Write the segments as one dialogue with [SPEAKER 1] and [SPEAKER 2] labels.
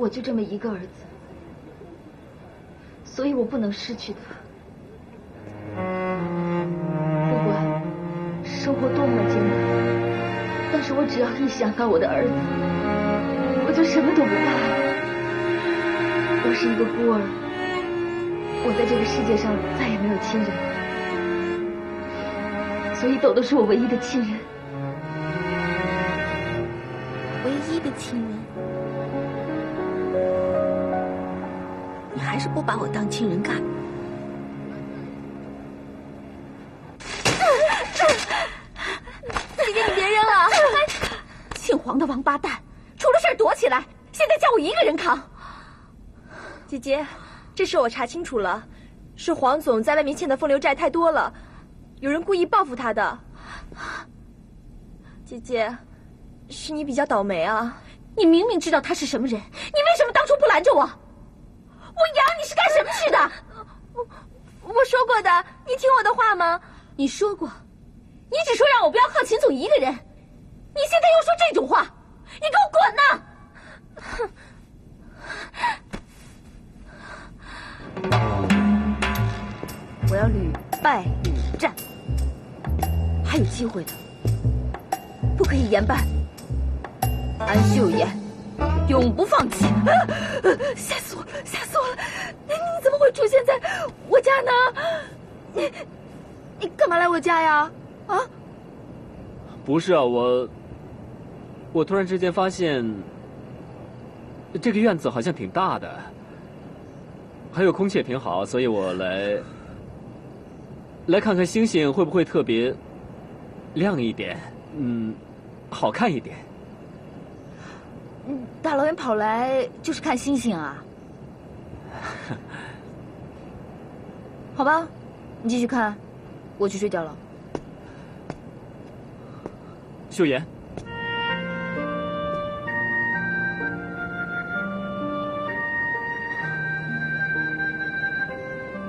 [SPEAKER 1] 我就这么一个儿子，所以我不能失去他。不管生活多么艰难，但是我只要一想到我的儿子，我就什么都不怕了。我是一个孤儿，我在这个世界上再也没有亲人，所以豆豆是我唯一的亲人。
[SPEAKER 2] 唯一的亲人，还是不把我当亲人看。姐姐，你别扔了！姓黄的王八蛋，出了事躲起来，现在叫我一个人扛。
[SPEAKER 3] 姐姐，这事我查清楚了，是黄总在外面欠的风流债太多了，有人故意报复他的。姐姐，是你比较倒霉啊！
[SPEAKER 2] 你明明知道他是什么人，你为什么当初不拦着我？我养你是干什么去的？
[SPEAKER 3] 我我说过的，你听我的话吗？
[SPEAKER 2] 你说过，你只说让我不要靠秦总一个人，你现在又说这种话，你给我滚呐！
[SPEAKER 3] 我要屡败屡战，还有机会的，不可以言败。安秀妍，永不放弃！
[SPEAKER 2] 吓死我了！吓死我了！你你怎么会出现在我家呢？你你干嘛来我家呀？啊？
[SPEAKER 4] 不是啊，我我突然之间发现这个院子好像挺大的，还有空气也挺好，所以我来来看看星星会不会特别亮一点，嗯，好看一点。
[SPEAKER 3] 大老远跑来就是看星星啊？好吧，你继续看，我去睡觉了。
[SPEAKER 4] 秀妍，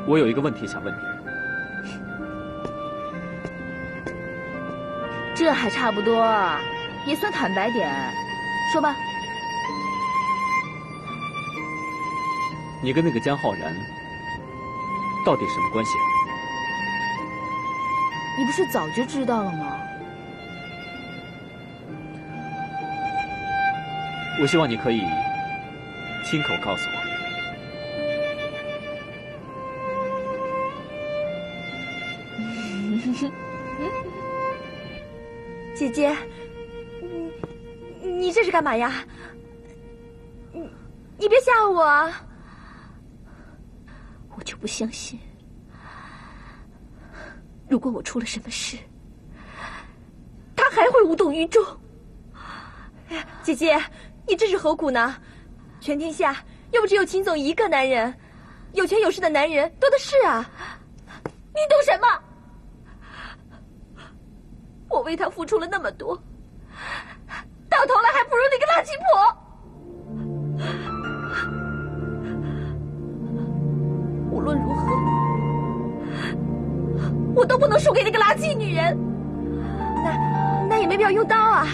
[SPEAKER 4] 我有一个问题想问你。
[SPEAKER 3] 这还差不多，也算坦白点，说吧。
[SPEAKER 4] 你跟那个江浩然到底什么关系？
[SPEAKER 3] 你不是早就知道了吗？
[SPEAKER 4] 我希望你可以亲口告诉我。
[SPEAKER 3] 姐姐，你你这是干嘛呀？你你别吓我
[SPEAKER 2] 不相信，如果我出了什么事，他还会无动于衷。
[SPEAKER 3] 姐姐，你这是何苦呢？全天下又不只有秦总一个男人，有权有势的男人多的是啊！
[SPEAKER 2] 你懂什么？我为他付出了那么多，到头来还不如那个垃圾婆。无论如何，我都不能输给那个垃圾女人。
[SPEAKER 3] 那那也没必要用刀啊。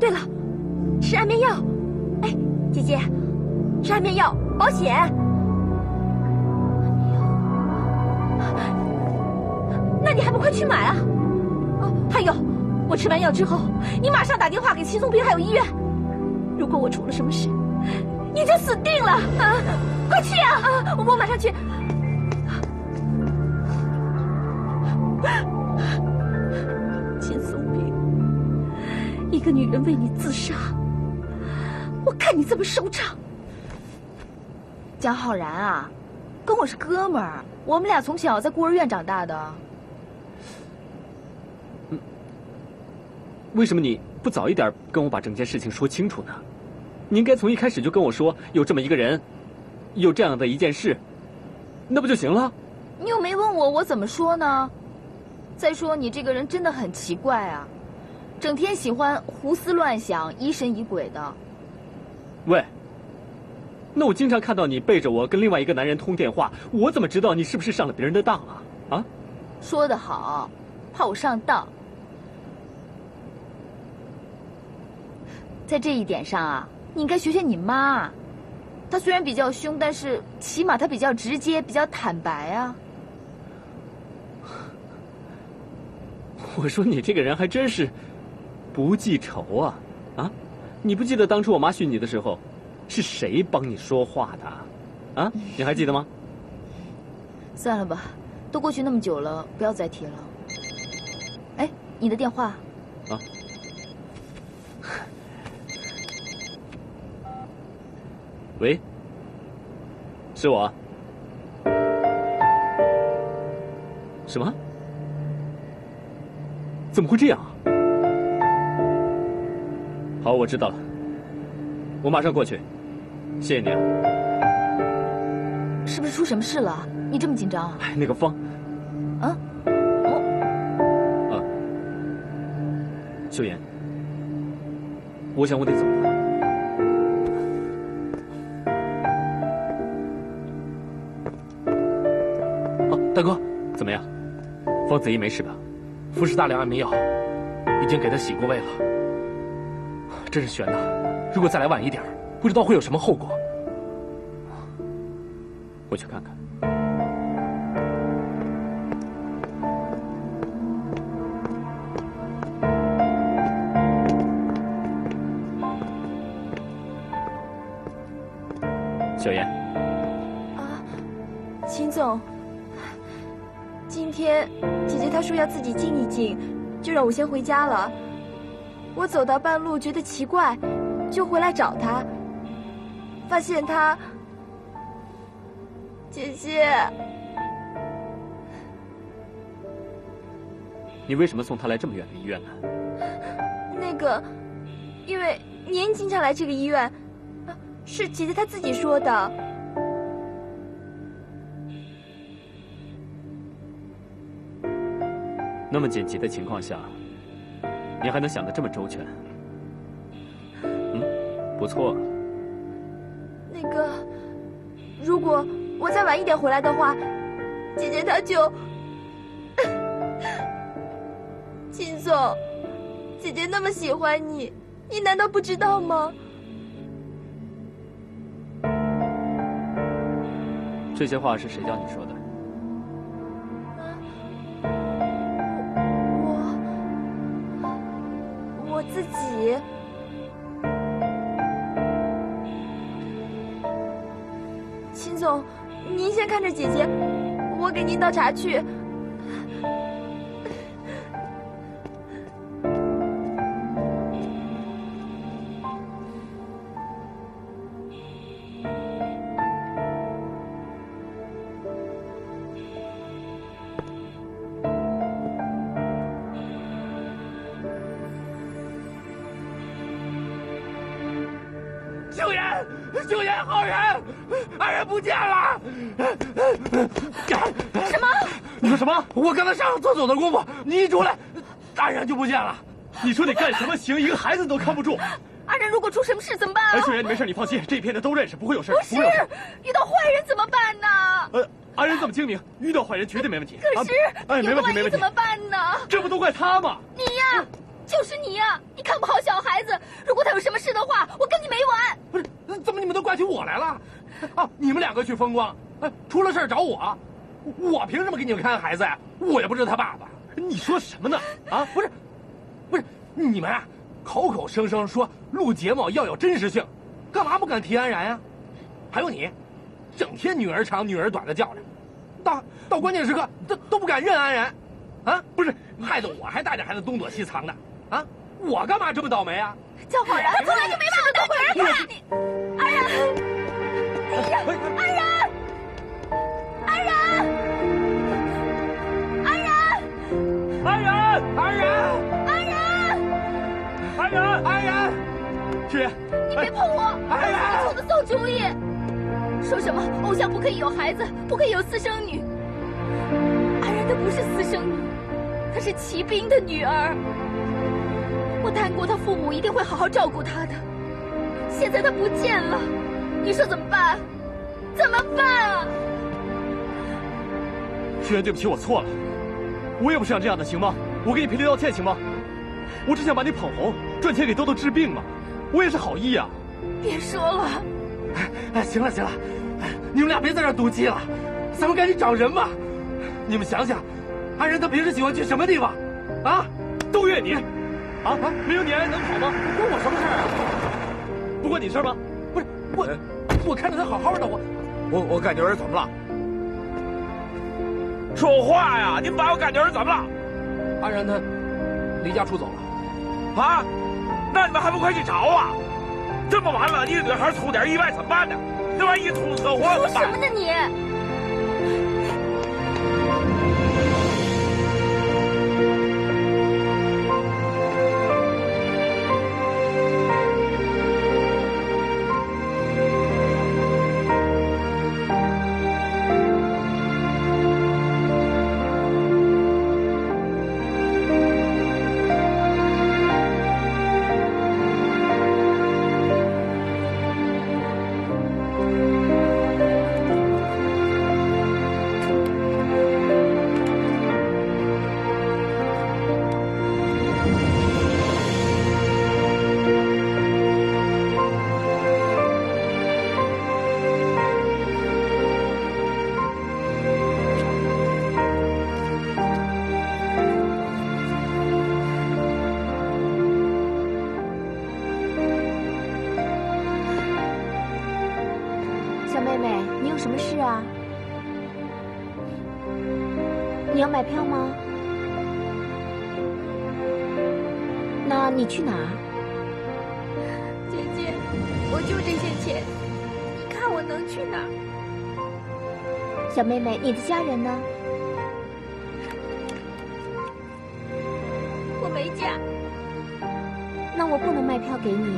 [SPEAKER 3] 对了，吃安眠药。哎，姐姐，吃安眠药保险。那你还不快去买啊？哦，还有，我吃完药之后，你马上打电话给秦松平还有医院。如果我出了什么事，你就死定了啊！快去啊！啊，我马上去。秦松平，一个女人为你自杀，我看你怎么收场。江浩然啊，跟我是哥们儿，我们俩从小在孤儿院长大的。
[SPEAKER 4] 为什么你不早一点跟我把整件事情说清楚呢？你应该从一开始就跟我说有这么一个人，有这样的一件事，那不就行了？
[SPEAKER 3] 你又没问我，我怎么说呢？再说你这个人真的很奇怪啊，整天喜欢胡思乱想、疑神疑鬼的。
[SPEAKER 4] 喂，那我经常看到你背着我跟另外一个男人通电话，我怎么知道你是不是上了别人的当啊？啊？
[SPEAKER 3] 说得好，怕我上当。在这一点上啊，
[SPEAKER 2] 你应该学学你妈。她虽然比较凶，但是起码他比较直接，比较坦白啊。
[SPEAKER 4] 我说你这个人还真是不记仇啊！啊，你不记得当初我妈训你的时候，是谁帮你说话的？啊，你还记得吗？
[SPEAKER 2] 算了吧，都过去那么久了，不要再提了。哎，你的电话。啊。
[SPEAKER 4] 喂，是我。什么？怎么会这样啊？好，我知道了，我马上过去。谢谢你啊。
[SPEAKER 2] 是不是出什么事了？你这么紧张？
[SPEAKER 4] 哎，那个方。啊？哦。啊。秀妍，我想我得走大哥，怎么样？方子怡没事吧？
[SPEAKER 5] 服食大量安眠药，已经给他洗过胃了。真是悬呐！如果再来晚一点，不知道会有什么后果。
[SPEAKER 4] 我去看看。小燕。
[SPEAKER 3] 天姐姐她说要自己静一静，就让我先回家了。我走到半路觉得奇怪，就回来找她，发现她，姐姐，
[SPEAKER 4] 你为什么送她来这么远的医院呢？
[SPEAKER 3] 那个，因为您经常来这个医院，是姐姐她自己说的。
[SPEAKER 4] 那么紧急的情况下，你还能想得这么周全，嗯，不错。
[SPEAKER 3] 那个，如果我再晚一点回来的话，姐姐她就…… 秦总，姐姐那么喜欢你，你难道不知道吗？
[SPEAKER 4] 这些话是谁教你说的？
[SPEAKER 3] 姐，秦总，您先看着姐姐，我给您倒茶去。
[SPEAKER 5] 上厕所的功夫，你一出来，安然就不见了。
[SPEAKER 4] 你说你干什么行？一个孩子都看不住。
[SPEAKER 2] 阿然如果出什么事怎么办？
[SPEAKER 4] 哎，秀妍，你没事，你放心，这一片的都认识，不会有事。
[SPEAKER 2] 不是，遇到坏人怎么办呢？
[SPEAKER 4] 呃，安然这么精明，遇到坏人绝对没问题。
[SPEAKER 2] 可是，
[SPEAKER 4] 哎，没问题，没问题。
[SPEAKER 2] 怎么办呢？
[SPEAKER 4] 这不都怪他吗？
[SPEAKER 2] 你呀，就是你呀！你看不好小孩子，如果他有什么事的话，我跟你没完。
[SPEAKER 5] 不是，怎么你们都怪起我来了？啊，你们两个去风光，哎，出了事找我。我凭什么给你们看孩子呀？我又不是他爸爸。
[SPEAKER 4] 你说什么呢？
[SPEAKER 5] 啊，不是，不是你们啊，口口声声说录节目要有真实性，干嘛不敢提安然呀？还有你，整天女儿长女儿短的叫着，到到关键时刻都都不敢认安然，啊，不是，害得我还带着孩子东躲西藏的，啊，我干嘛这么倒霉啊？
[SPEAKER 2] 叫好人，他从来就没把我当回事你，安然，哎呀，安然。
[SPEAKER 5] 安然，
[SPEAKER 2] 安然，
[SPEAKER 5] 安然，安然，
[SPEAKER 4] 雪妍，
[SPEAKER 2] 你别碰我！
[SPEAKER 5] 安然，
[SPEAKER 2] 臭的馊主意！说什么偶像不可以有孩子，不可以有私生女？安然她不是私生女，她是骑兵的女儿。我答应过她父母一定会好好照顾她的，现在她不见了，你说怎么办？怎么办啊？
[SPEAKER 4] 雪妍，对不起，我错了，我也不是想这样的，行吗？我给你赔礼道歉行吗？我只想把你捧红，赚钱给豆豆治病嘛。我也是好意啊。
[SPEAKER 2] 别说了。
[SPEAKER 5] 哎哎，行了行了，你们俩别在这赌气了，咱们赶紧找人吧。你们想想，安然他平时喜欢去什么地方？啊？
[SPEAKER 6] 都怨你！啊？没有你安然能跑吗？
[SPEAKER 5] 关我什么事啊？
[SPEAKER 6] 不关你事吗？
[SPEAKER 5] 不是我，我看着他好好的，我
[SPEAKER 7] 我我感觉儿怎么了？说话呀！你们把我感觉儿怎么了？
[SPEAKER 5] 安然他离家出走了。
[SPEAKER 7] 啊？那你们还不快去找啊？这么晚了，你女孩出点意外怎么办呢？这万一出车祸
[SPEAKER 2] 说什么呢你？
[SPEAKER 8] 你去哪儿？
[SPEAKER 2] 姐姐，我就这些钱，你看我能去哪儿？
[SPEAKER 8] 小妹妹，你的家人呢？
[SPEAKER 2] 我没家。
[SPEAKER 8] 那我不能卖票给你。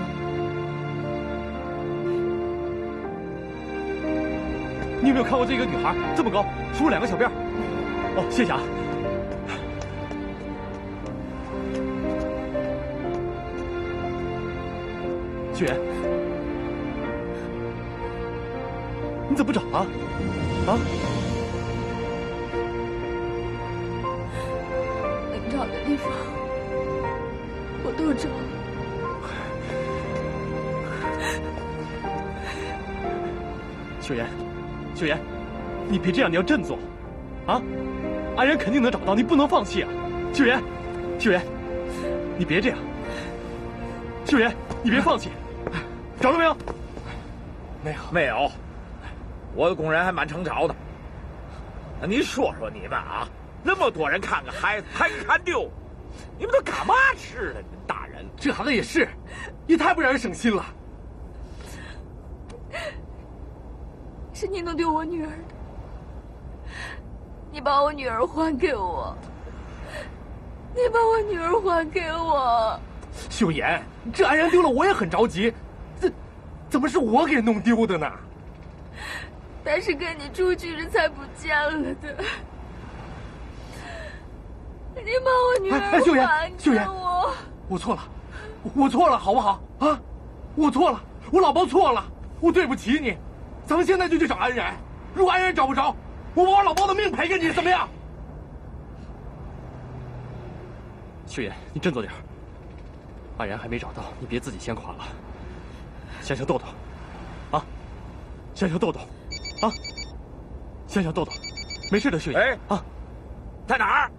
[SPEAKER 6] 你有没有看过这个女孩这么高，数我两个小辫哦，谢谢啊。雪原，你怎么不找啊？啊？
[SPEAKER 2] 能找的地方，我都找了。
[SPEAKER 6] 秀妍，秀妍，你别这样，你要振作，啊！安然肯定能找到，你不能放弃啊！秀妍，秀妍，你别这样，秀妍，你别放弃，找到没有？
[SPEAKER 5] 没有，
[SPEAKER 7] 没有，我的工人还满城找呢。那你说说你们啊，那么多人看个孩子还看丢，你们都干嘛吃的？你们大人，
[SPEAKER 5] 这行的也是，也太不让人省心了。
[SPEAKER 2] 是你弄丢我女儿的，你把我女儿还给我，你把我女儿还给我。
[SPEAKER 5] 秀妍，这安然丢了，我也很着急，这怎么是我给弄丢的呢？
[SPEAKER 2] 他是跟你出去时才不见了的，你把我女儿
[SPEAKER 5] 哎哎秀妍秀妍
[SPEAKER 2] 我。
[SPEAKER 5] 我错了，我错了，好不好？啊，我错了，我老包错了，我对不起你。咱们现在就去找安然，如果安然找不着，我把我老包的命赔给你，怎么样？
[SPEAKER 6] 秀妍，你振作点安然还没找到，你别自己先垮了。想想豆豆，啊，想想豆豆，啊，想想豆豆，没事的，秀英。
[SPEAKER 7] 哎
[SPEAKER 6] 啊，
[SPEAKER 7] 在哪儿？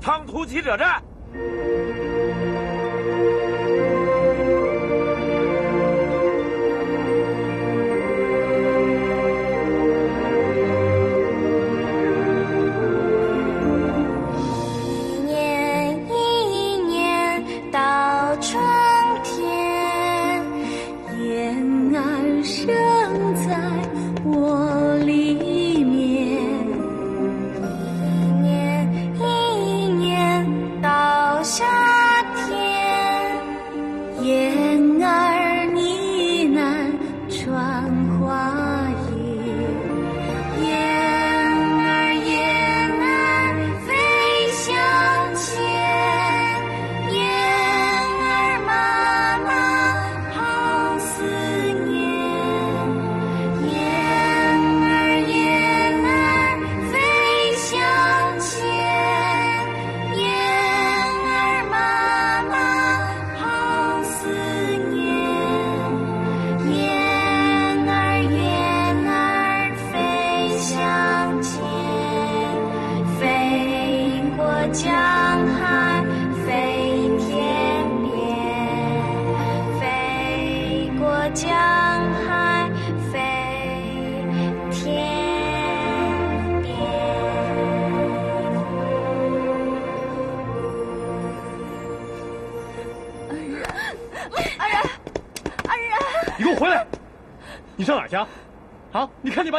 [SPEAKER 7] 长途汽车站。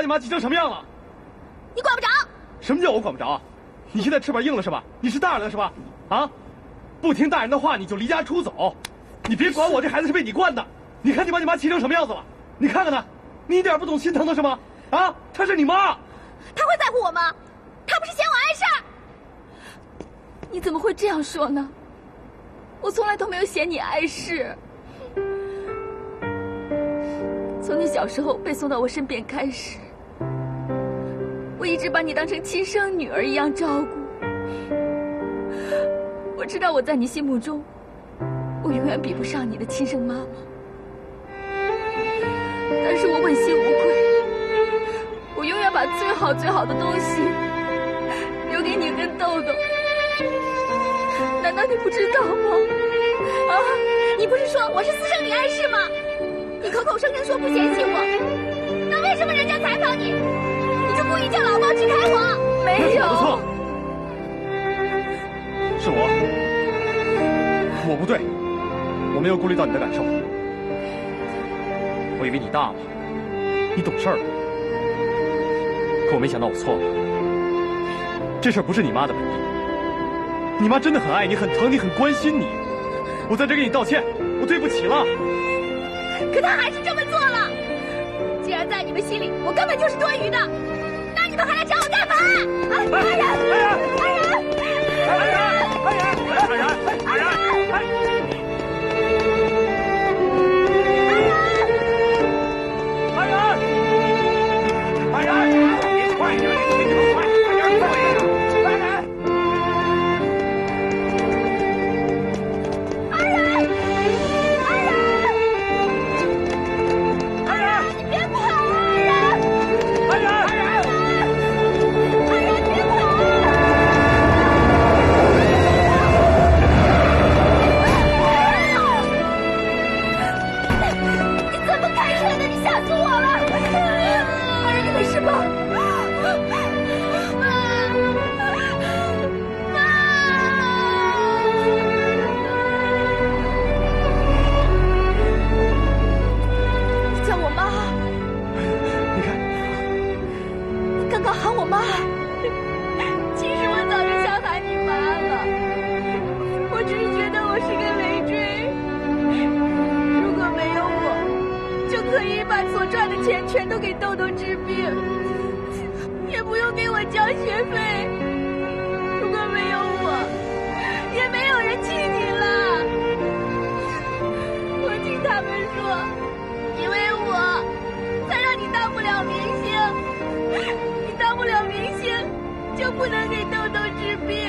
[SPEAKER 6] 你妈急成什么样了？
[SPEAKER 2] 你管不着。
[SPEAKER 6] 什么叫我管不着啊？你现在翅膀硬了是吧？你是大人了是吧？啊！不听大人的话你就离家出走，你别管我，这孩子是被你惯的。你看你把你妈气成什么样子了？你看看她，你一点不懂心疼她是吗？啊！她是你妈。
[SPEAKER 2] 她会在乎我吗？她不是嫌我碍事儿。你怎么会这样说呢？我从来都没有嫌你碍事。从你小时候被送到我身边开始，我一直把你当成亲生女儿一样照顾。我知道我在你心目中，我永远比不上你的亲生妈妈，但是我问心无愧，我永远把最好最好的东西留给你跟豆豆。难道你不知道吗？啊，你不是说我是私生女碍事吗？你口口声声说不嫌弃我，那为什么人家采访你，故意叫老包支开我？没有，
[SPEAKER 6] 是我，我不对，我没有顾虑到你的感受。我以为你大了，你懂事儿了，可我没想到我错了。这事儿不是你妈的本意，你妈真的很爱你，很疼你，很关心你。我在这给你道歉，我对不起了。
[SPEAKER 2] 可他还是这么做了。既然在你们心里我根本就是多余的，那你们还来找我干嘛？来人！来人！来人！来人！来人！来人！来人！来人。钱全都给豆豆治病，也不用给我交学费。如果没有我，也没有人气你了。我听他们说，因为我才让你当不了明星。你当不了明星，就不能给豆豆治病。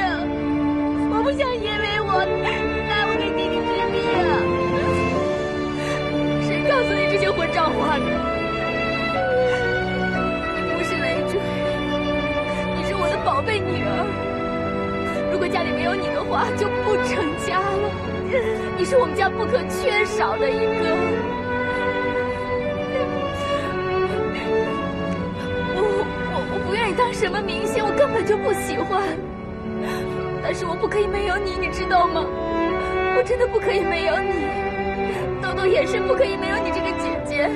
[SPEAKER 2] 我不想因为我耽误给弟弟治病。谁告诉你这些混账话的？为女儿。如果家里没有你的话，就不成家了。你是我们家不可缺少的一个。我我我不愿意当什么明星，我根本就不喜欢。但是我不可以没有你，你知道吗？我真的不可以没有你。豆豆也是不可以没有你这个姐姐。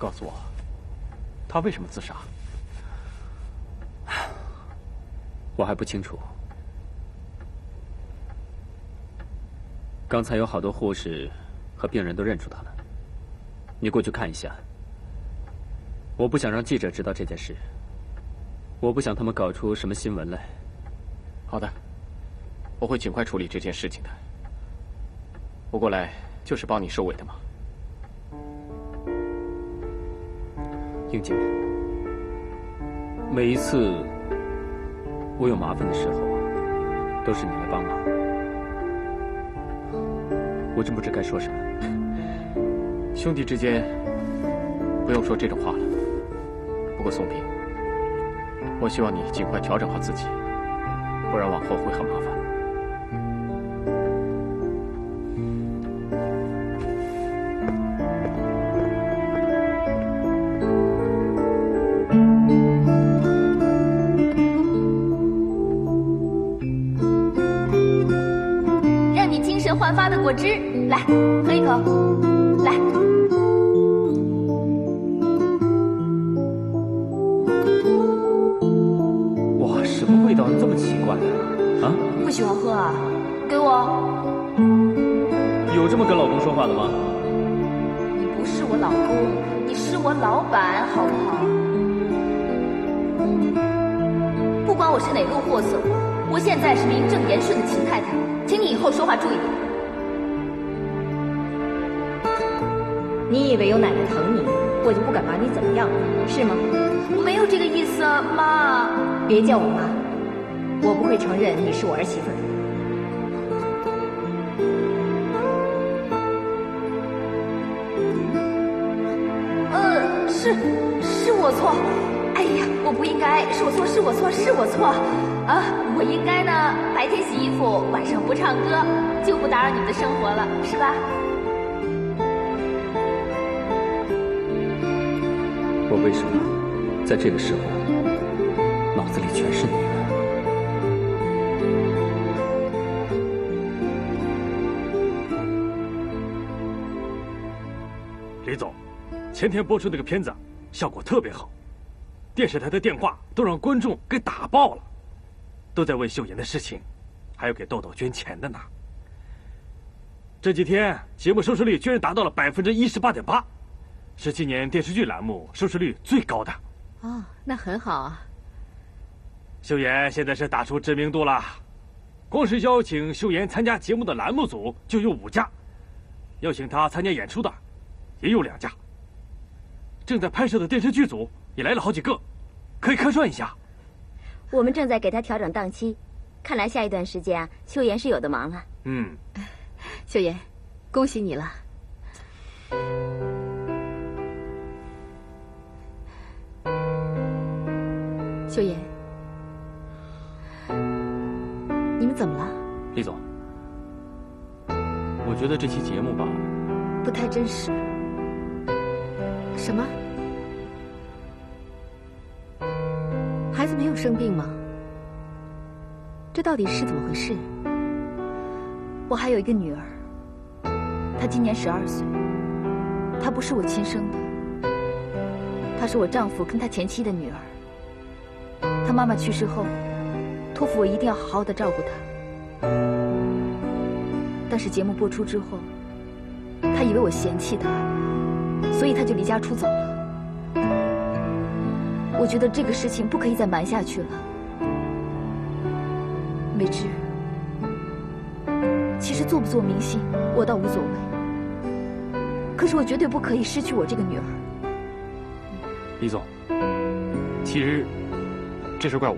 [SPEAKER 6] 告诉我，他为什么自杀？
[SPEAKER 4] 我还不清楚。刚才有好多护士和病人都认出他了，你过去看一下。我不想让记者知道这件事，我不想他们搞出什么新闻来。
[SPEAKER 9] 好的，我会尽快处理这件事情的。我过来就是帮你收尾的嘛。
[SPEAKER 4] 英姐，每一次我有麻烦的时候，都是你来帮忙。我真不知该说什么。
[SPEAKER 9] 兄弟之间不用说这种话了。不过宋平，我希望你尽快调整好自己，不然往后会很麻烦。
[SPEAKER 3] 汁，来喝一口，来。
[SPEAKER 4] 哇，什么味道这么奇怪啊？啊，
[SPEAKER 3] 不喜欢喝啊？给我。
[SPEAKER 4] 有这么跟老公说话的吗？
[SPEAKER 3] 你不是我老公，你是我老板，好不好？不管我是哪路货色，我现在是名正言顺的秦太太，请你以后说话注意点。
[SPEAKER 1] 你以为有奶奶疼你，我就不敢把你怎么样，是吗？
[SPEAKER 3] 我没有这个意思，妈。
[SPEAKER 1] 别叫我妈，我不会承认你是我儿媳妇儿。
[SPEAKER 3] 呃，是，是我错。哎呀，我不应该，是我错，是我错，是我错。啊，我应该呢，白天洗衣服，晚上不唱歌，就不打扰你们的生活了，是吧？
[SPEAKER 4] 我为什么在这个时候脑子里全是你呢？
[SPEAKER 5] 李总，前天播出那个片子，效果特别好，电视台的电话都让观众给打爆了，都在问秀妍的事情，还有给豆豆捐钱的呢。这几天节目收视率居然达到了百分之一十八点八，是今年电视剧栏目收视率最高的。
[SPEAKER 1] 哦，那很好啊。
[SPEAKER 5] 秀妍现在是打出知名度了，光是邀请秀妍参加节目的栏目组就有五家，邀请她参加演出的也有两家。正在拍摄的电视剧组也来了好几个，可以客串一下。
[SPEAKER 1] 我们正在给她调整档期，看来下一段时间啊，秀妍是有的忙了。
[SPEAKER 5] 嗯，
[SPEAKER 1] 秀妍，恭喜你了。秀妍，你们怎么了？
[SPEAKER 9] 李总，我觉得这期节目吧，
[SPEAKER 1] 不太真实。什么？孩子没有生病吗？这到底是怎么回事？
[SPEAKER 10] 我还有一个女儿，她今年十二岁，她不是我亲生的，她是我丈夫跟他前妻的女儿。他妈妈去世后，托付我一定要好好的照顾她。但是节目播出之后，他以为我嫌弃他，所以他就离家出走了。我觉得这个事情不可以再瞒下去了，美芝。其实做不做明星，我倒无所谓。可是我绝对不可以失去我这个女儿。
[SPEAKER 9] 李总，其实这事怪我，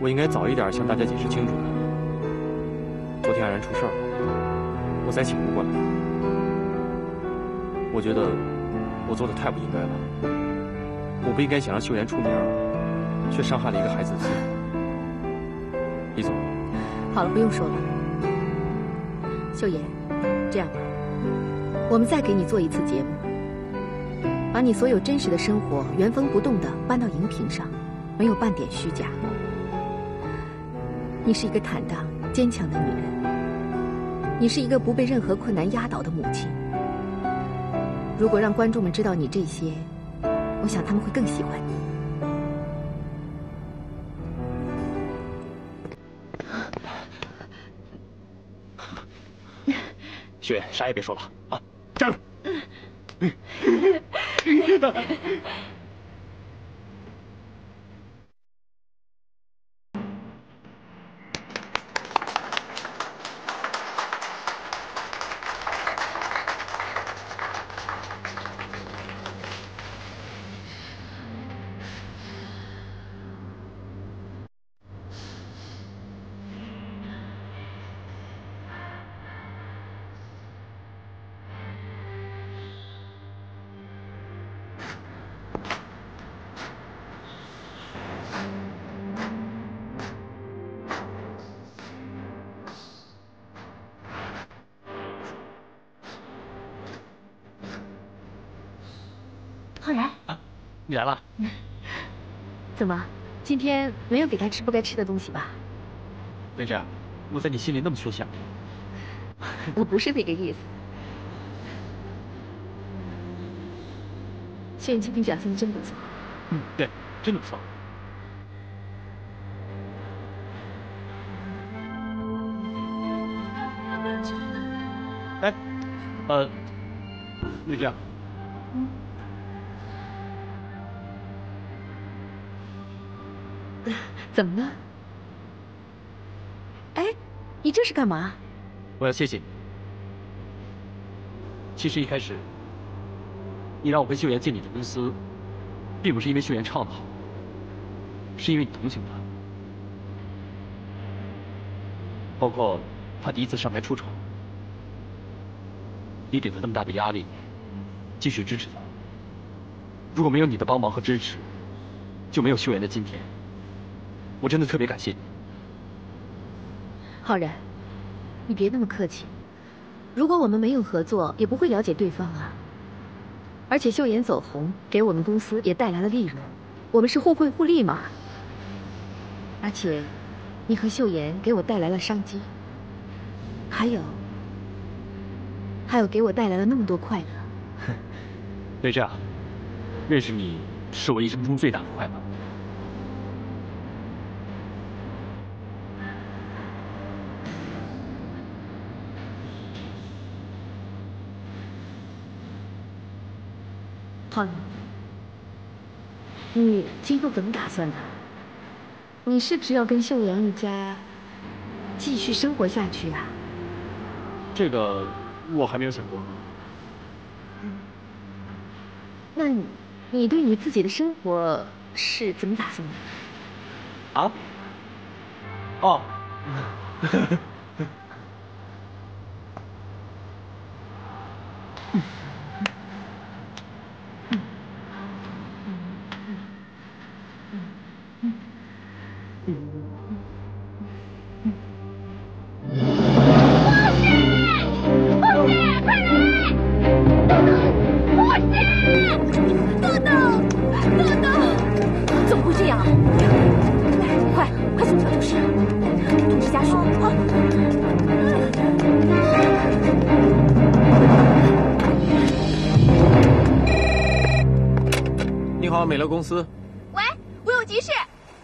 [SPEAKER 9] 我应该早一点向大家解释清楚的。昨天安然出事了，我才醒悟过来。我觉得我做的太不应该了，我不应该想让秀妍出名，却伤害了一个孩子的心。李总，
[SPEAKER 1] 好了，不用说了。秀妍，这样吧，我们再给你做一次节目，把你所有真实的生活原封不动的搬到荧屏上，没有半点虚假。你是一个坦荡坚强的女人，你是一个不被任何困难压倒的母亲。如果让观众们知道你这些，我想他们会更喜欢你。
[SPEAKER 11] 秀妍，啥也别说了啊，加油！你来了，
[SPEAKER 1] 怎么今天没有给他吃不该吃的东西吧？
[SPEAKER 11] 薇芝，我在你心里那么出现。
[SPEAKER 1] 我不是那个意思。秀妍今天表现真不错。
[SPEAKER 11] 嗯，对，真的不错。哎，呃，薇芝，
[SPEAKER 1] 怎么了？哎，你这是干嘛？
[SPEAKER 11] 我要谢谢你。其实一开始，你让我跟秀妍进你的公司，并不是因为秀妍唱的好，是因为你同情她，包括她第一次上台出丑，你给她那么大的压力，继续支持她。如果没有你的帮忙和支持，就没有秀妍的今天。我真的特别感谢你。
[SPEAKER 1] 浩然，你别那么客气。如果我们没有合作，也不会了解对方啊。而且秀妍走红，给我们公司也带来了利润，我们是互惠互利嘛。而且，你和秀妍给我带来了商机，还有，还有给我带来了那么多快乐。
[SPEAKER 11] 对，这样，认识你是我一生中最大的快乐。
[SPEAKER 1] 浩然，你今后怎么打算的？你是不是要跟秀阳一家继续生活下去啊？
[SPEAKER 11] 这个我还没有想过。
[SPEAKER 1] 那你，你对你自己的生活是怎么打算的？
[SPEAKER 11] 啊？哦。
[SPEAKER 9] 你好，美乐公司，
[SPEAKER 3] 喂，我有急事，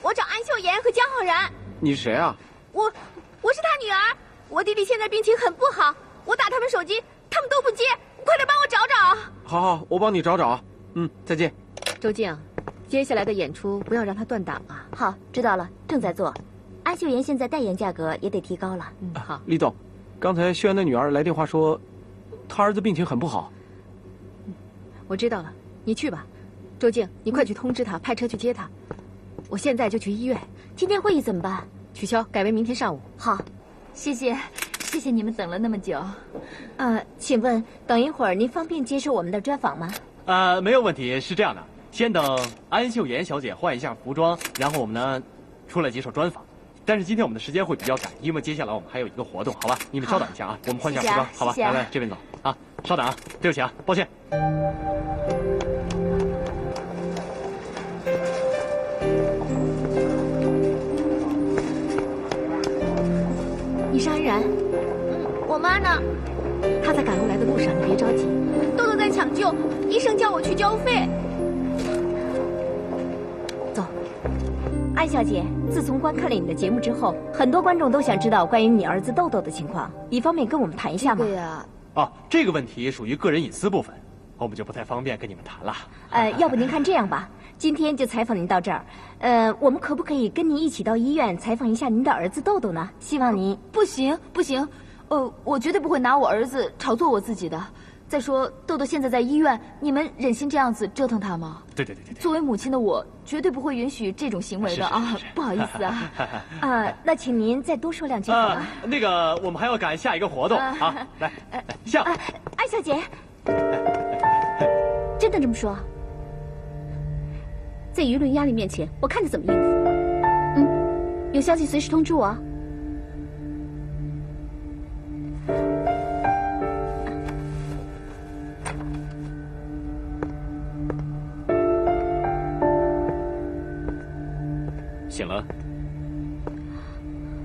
[SPEAKER 3] 我找安秀妍和江浩然。
[SPEAKER 9] 你是谁啊？
[SPEAKER 3] 我我是他女儿，我弟弟现在病情很不好，我打他们手机，他们都不接，快点帮我找找。
[SPEAKER 9] 好好，我帮你找找。嗯，再见。
[SPEAKER 1] 周静，接下来的演出不要让他断档啊。
[SPEAKER 8] 好，知道了，正在做。安秀妍现在代言价格也得提高了。
[SPEAKER 1] 嗯，好。
[SPEAKER 9] 李总，刚才秀妍的女儿来电话说，她儿子病情很不好。
[SPEAKER 1] 我知道了，你去吧。周静，你快去通知他，派车去接他。我现在就去医院。
[SPEAKER 8] 今天会议怎么办？
[SPEAKER 1] 取消，改为明天上午。
[SPEAKER 8] 好，
[SPEAKER 3] 谢谢，谢谢你们等了那么久。
[SPEAKER 8] 呃，请问等一会儿您方便接受我们的专访吗？
[SPEAKER 11] 呃，没有问题。是这样的，先等安秀妍小姐换一下服装，然后我们呢，出来接受专访。但是今天我们的时间会比较赶，因为接下来我们还有一个活动，好吧？你们稍等一下啊，我们换一下服装，好吧？来来，这边走啊，稍等啊，对不起啊，抱歉。
[SPEAKER 1] 你是安然？
[SPEAKER 3] 嗯，我妈呢？
[SPEAKER 1] 她在赶过来的路上，你别着急。
[SPEAKER 3] 豆豆在抢救，医生叫我去交费。
[SPEAKER 1] 走。
[SPEAKER 8] 安小姐，自从观看了你的节目之后，很多观众都想知道关于你儿子豆豆的情况，你方便跟我们谈一下吗？
[SPEAKER 3] 对呀，
[SPEAKER 6] 哦，这个问题属于个人隐私部分，我们就不太方便跟你们谈了。
[SPEAKER 2] 呃，要不您看这样吧，今天就采访您到这儿。呃，我们可不可以跟您一起到医院采访一下您的儿子豆豆呢？希望您
[SPEAKER 3] 不行不行，呃，我绝对不会拿我儿子炒作我自己的。再说，豆豆现在在医院，你们忍心这样子折腾他吗？
[SPEAKER 6] 对对对对
[SPEAKER 3] 作为母亲的我，绝对不会允许这种行为的啊！不好意思啊。
[SPEAKER 2] 啊，那请您再多说两句好
[SPEAKER 6] 那个，我们还要赶下一个活动啊！来，来笑。
[SPEAKER 2] 艾小姐，真的这么说？在舆论压力面前，我看你怎么应付。嗯，有消息随时通知我啊。
[SPEAKER 4] 醒了，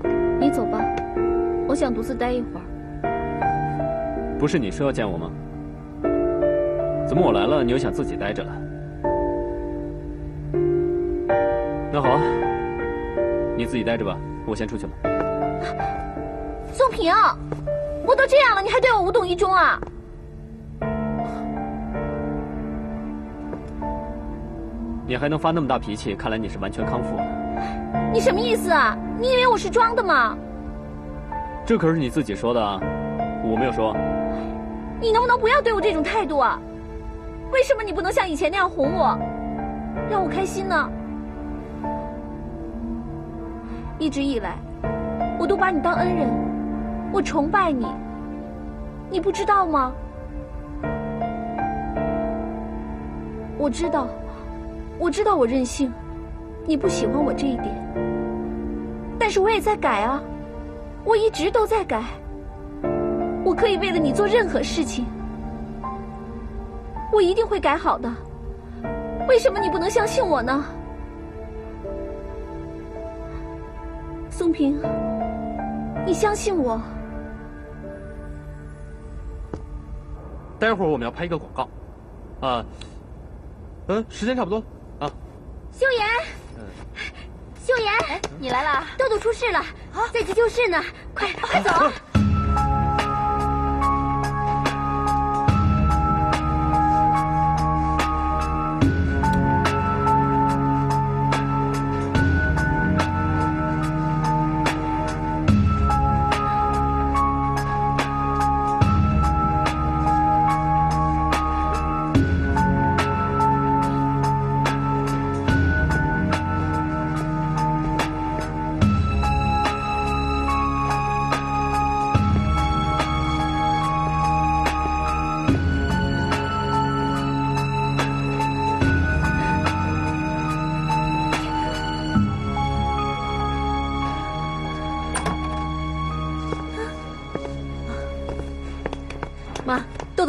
[SPEAKER 2] 你走吧，我想独自待一会儿。
[SPEAKER 4] 不是你说要见我吗？怎么我来了，你又想自己待着了？那好啊，你自己待着吧，我先出去了。
[SPEAKER 2] 宋平，我都这样了，你还对我无动于衷啊？
[SPEAKER 4] 你还能发那么大脾气，看来你是完全康复了。
[SPEAKER 2] 你什么意思啊？你以为我是装的吗？
[SPEAKER 4] 这可是你自己说的啊，我没有说。
[SPEAKER 2] 你能不能不要对我这种态度啊？为什么你不能像以前那样哄我，让我开心呢？一直以来，我都把你当恩人，我崇拜你，你不知道吗？我知道，我知道我任性，你不喜欢我这一点，但是我也在改啊，我一直都在改，我可以为了你做任何事情，我一定会改好的。为什么你不能相信我呢？宋平，你相信我。
[SPEAKER 6] 待会儿我们要拍一个广告，啊，嗯，时间差不多。啊。
[SPEAKER 2] 秀妍，秀妍，
[SPEAKER 3] 你来了，
[SPEAKER 2] 豆豆出事了，在急救室呢，快快走！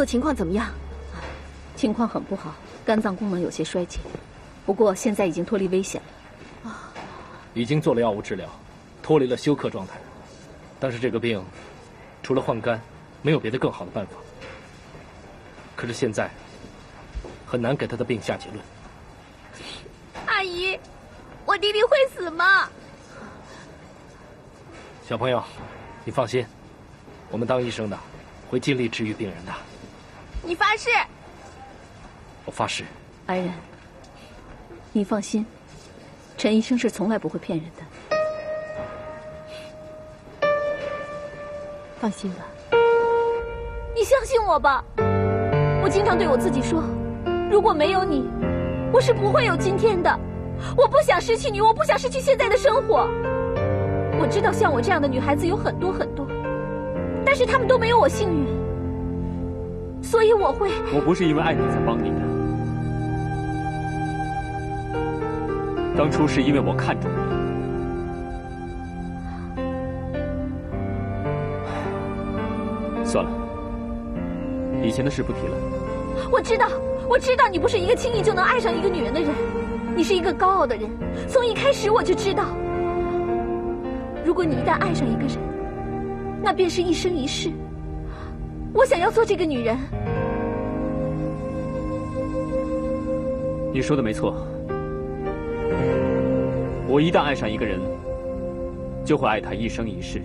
[SPEAKER 1] 妈，豆豆情况怎么样？
[SPEAKER 12] 情况很不好，肝脏功能有些衰竭，不过现在已经脱离危险了。
[SPEAKER 13] 啊已经做了药物治疗，脱离了休克状态。但是这个病，除了换肝，没有别的更好的办法。可是现在，很难给他的病下结论。
[SPEAKER 2] 阿姨，我弟弟会死吗？
[SPEAKER 13] 小朋友，你放心，我们当医生的会尽力治愈病人的。
[SPEAKER 2] 你发誓？
[SPEAKER 13] 我发誓。
[SPEAKER 12] 安然，你放心，陈医生是从来不会骗人的。
[SPEAKER 1] 放心吧，
[SPEAKER 2] 你相信我吧。我经常对我自己说，如果没有你，我是不会有今天的。我不想失去你，我不想失去现在的生活。我知道像我这样的女孩子有很多很多，但是她们都没有我幸运，所以我会。
[SPEAKER 4] 我不是因为爱你才帮你的，当初是因为我看中你。算了，以前的事不提了。
[SPEAKER 2] 我知道，我知道你不是一个轻易就能爱上一个女人的人，你是一个高傲的人。从一开始我就知道，如果你一旦爱上一个人，那便是一生一世。我想要做这个女人。
[SPEAKER 4] 你说的没错，我一旦爱上一个人，就会爱他一生一世。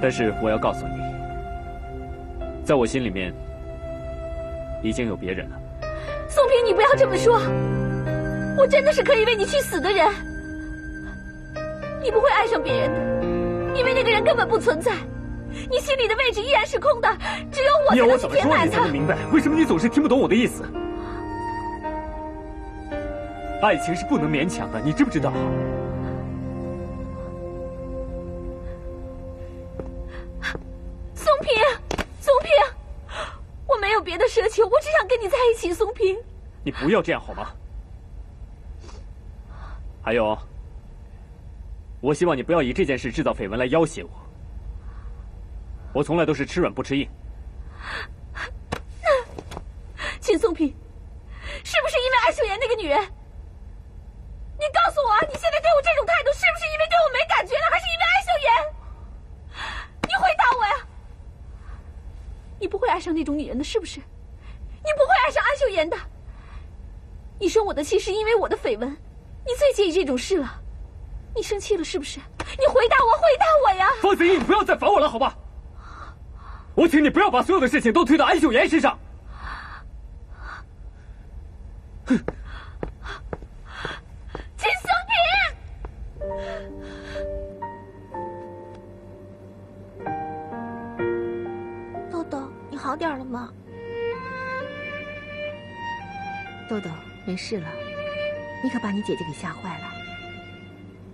[SPEAKER 4] 但是我要告诉你，在我心里面已经有别人了。
[SPEAKER 2] 宋平，你不要这么说，我真的是可以为你去死的人。你不会爱上别人的，因为那个人根本不存在。你心里的位置依然是空的，只有我才能去
[SPEAKER 4] 我怎么说
[SPEAKER 2] 填满它
[SPEAKER 4] 你才能。明白？为什么你总是听不懂我的意思？爱情是不能勉强的，你知不知道？
[SPEAKER 2] 松平，松平，我没有别的奢求，我只想跟你在一起。松平，
[SPEAKER 4] 你不要这样好吗？还有，我希望你不要以这件事制造绯闻来要挟我。我从来都是吃软不吃硬。
[SPEAKER 2] 秦松平，是不是因为安秀妍那个女人？你告诉我，你现在对我这种态度，是不是因为对我没感觉了，还是因为安秀妍？你回答我呀！你不会爱上那种女人的，是不是？你不会爱上安秀妍的。你生我的气是因为我的绯闻，你最介意这种事了。你生气了是不是？你回答我，回答我呀！
[SPEAKER 4] 方子怡，你不要再烦我了，好吧？我请你不要把所有的事情都推到安秀妍身上。
[SPEAKER 2] 哼秦松
[SPEAKER 8] 豆豆，你好点了吗？
[SPEAKER 1] 豆豆，没事了，你可把你姐姐给吓坏了。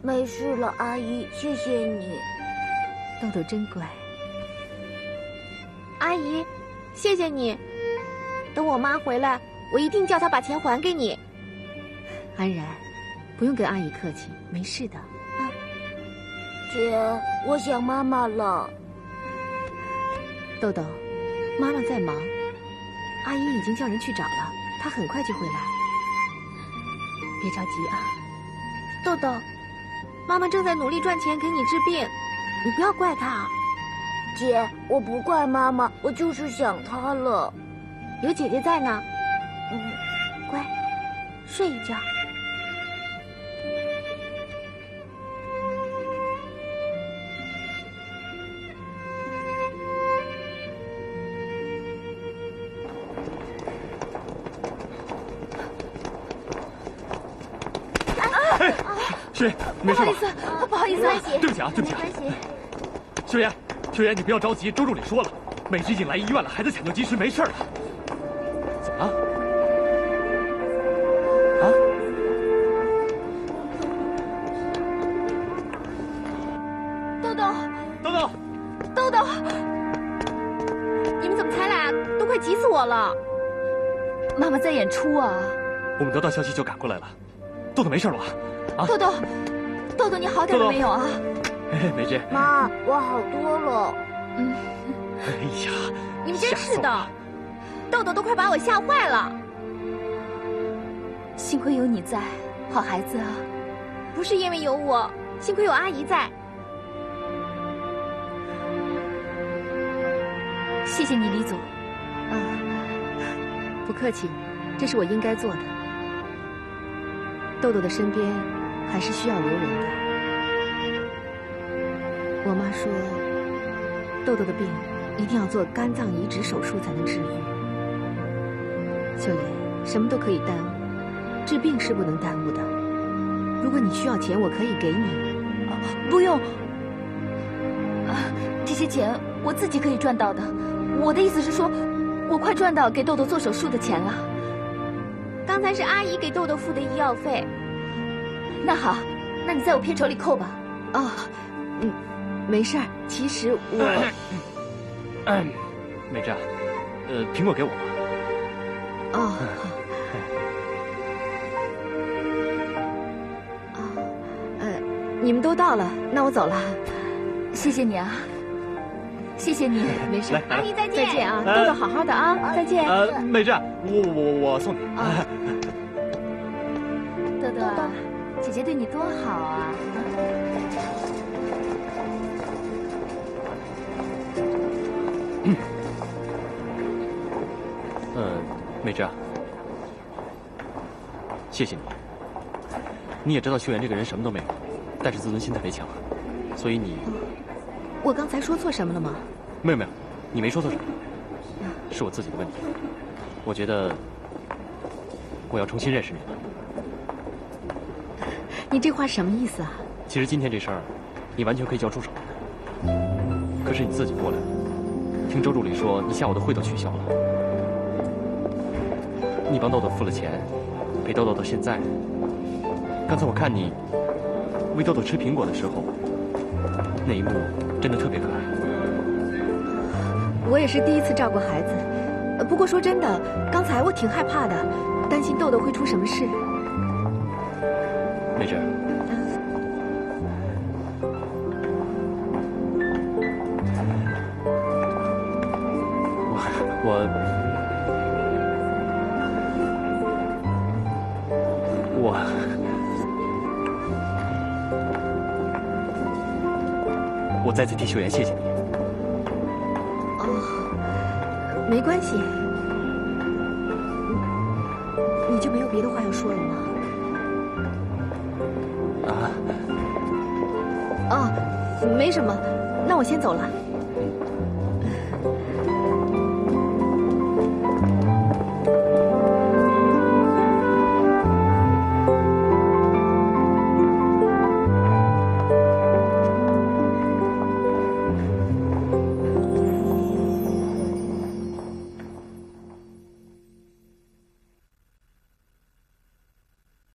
[SPEAKER 14] 没事了，阿姨，谢谢你。
[SPEAKER 1] 豆豆真乖。
[SPEAKER 8] 阿姨，谢谢你。等我妈回来，我一定叫她把钱还给你。
[SPEAKER 1] 安然，不用跟阿姨客气，没事的啊。
[SPEAKER 14] 姐，我想妈妈了。
[SPEAKER 1] 豆豆，妈妈在忙，阿姨已经叫人去找了，她很快就会来。别着急啊，
[SPEAKER 8] 豆豆，妈妈正在努力赚钱给你治病，你不要怪她。
[SPEAKER 14] 姐，我不怪妈妈，我就是想她了。
[SPEAKER 8] 有姐姐在呢，
[SPEAKER 14] 嗯，
[SPEAKER 8] 乖，睡一觉。
[SPEAKER 6] 秀妍，没事吧？
[SPEAKER 8] 不好意思，
[SPEAKER 14] 没关系，
[SPEAKER 6] 对不起啊，对不起啊。
[SPEAKER 14] 没关系。
[SPEAKER 6] 秀妍，秀妍，你不要着急，周助理说了，美芝已经来医院了，孩子抢救及时，没事了。怎么了？啊？
[SPEAKER 8] 豆豆，
[SPEAKER 6] 豆豆，
[SPEAKER 8] 豆豆，你们怎么才来啊？都快急死我了！
[SPEAKER 3] 妈妈在演出啊。
[SPEAKER 6] 我们得到消息就赶过来了。豆豆没事了吧？啊？
[SPEAKER 8] 豆豆，豆豆，你好点了没有啊？
[SPEAKER 6] 美芝。
[SPEAKER 14] 妈，我好多了。
[SPEAKER 8] 嗯，
[SPEAKER 6] 哎呀，
[SPEAKER 8] 你们真是的豆豆都快把我吓坏了。
[SPEAKER 3] 幸亏有你在，好孩子啊。
[SPEAKER 8] 不是因为有我，幸亏有阿姨在。
[SPEAKER 3] 谢谢你，李总。
[SPEAKER 1] 啊，不客气，这是我应该做的。豆豆的身边还是需要留人的。我妈说，豆豆的病一定要做肝脏移植手术才能治愈。秀莲，什么都可以耽误，治病是不能耽误的。如果你需要钱，我可以给你。
[SPEAKER 3] 不用。啊，这些钱我自己可以赚到的。我的意思是说，我快赚到给豆豆做手术的钱了。
[SPEAKER 8] 刚才是阿姨给豆豆付的医药费。
[SPEAKER 3] 那好，那你在我片酬里扣吧。
[SPEAKER 1] 哦，嗯，没事儿。其实我，
[SPEAKER 6] 嗯，美芝啊，呃，苹果给我吧。
[SPEAKER 1] 哦，哦，呃，你们都到了，那我走了。
[SPEAKER 3] 谢谢你啊，谢谢你。
[SPEAKER 1] 没事，
[SPEAKER 8] 阿姨再见。
[SPEAKER 1] 再见啊，
[SPEAKER 6] 呃
[SPEAKER 1] 豆豆好好的啊，再见。
[SPEAKER 6] 呃，美珍，我我我送你。
[SPEAKER 1] 啊
[SPEAKER 3] 豆豆啊，姐姐对你多好啊。
[SPEAKER 6] 美芝啊，谢谢你。你也知道秀妍这个人什么都没有，但是自尊心特别强，所以你
[SPEAKER 1] 我刚才说错什么了吗？
[SPEAKER 6] 没有没有，你没说错什么。
[SPEAKER 9] 是我自己的问题。我觉得我要重新认识你了。
[SPEAKER 1] 你这话什么意思啊？
[SPEAKER 9] 其实今天这事儿，你完全可以叫住手的。可是你自己过来了，听周助理说，你下午的会都取消了。你帮豆豆付了钱，陪豆豆到现在。刚才我看你喂豆豆吃苹果的时候，那一幕真的特别可爱。
[SPEAKER 1] 我也是第一次照顾孩子，呃不过说真的，刚才我挺害怕的，担心豆豆会出什么事。
[SPEAKER 9] 美珍，再次替秀妍谢谢你。
[SPEAKER 1] 哦，没关系。你你就没有别的话要说了吗？
[SPEAKER 9] 啊，
[SPEAKER 1] 哦，没什么，那我先走了。